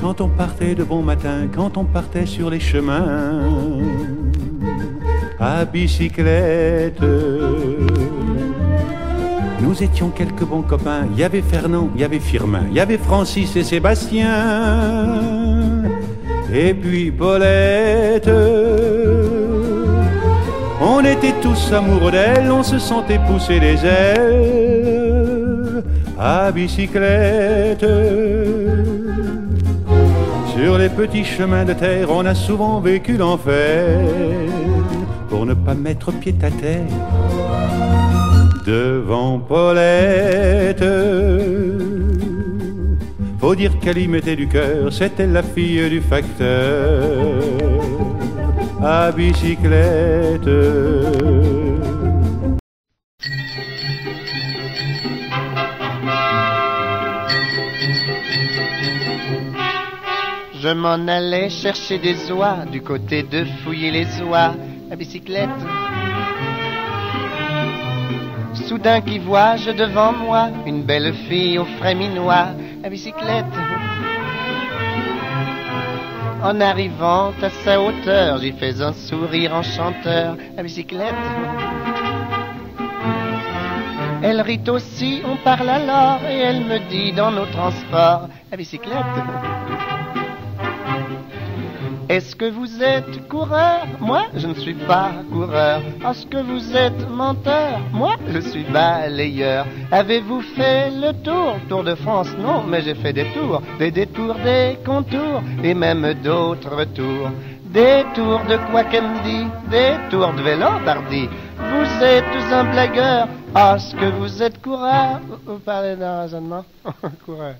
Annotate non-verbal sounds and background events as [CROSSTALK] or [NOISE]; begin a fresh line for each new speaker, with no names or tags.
Quand on partait de bon matin, quand on partait sur les chemins, à bicyclette. Nous étions quelques bons copains. Il y avait Fernand, il y avait Firmin, il y avait Francis et Sébastien. Et puis Paulette. On était tous amoureux d'elle, on se sentait pousser les ailes à bicyclette. Sur les petits chemins de terre, on a souvent vécu l'enfer pour ne pas mettre pied à terre devant Paulette. Faut dire qu'elle y mettait du cœur, c'était la fille du facteur à bicyclette.
Je m'en allais chercher des oies du côté de fouiller les oies à bicyclette. Soudain qui vois-je devant moi une belle fille au frais minois à bicyclette. En arrivant à sa hauteur, j'y fais un sourire enchanteur à bicyclette. Elle rit aussi, on parle alors, et elle me dit dans nos transports à bicyclette. Est-ce que vous êtes coureur? Moi, je ne suis pas coureur. Est-ce que vous êtes menteur? Moi, je suis balayeur. Avez-vous fait le tour? Tour de France Non, mais j'ai fait des tours, des détours, des contours, et même d'autres tours. Des tours de dit, des tours de vélo tardi. Vous êtes un blagueur. Est-ce que vous êtes coureur? Vous parlez d'un raisonnement? [LAUGHS] Coureur.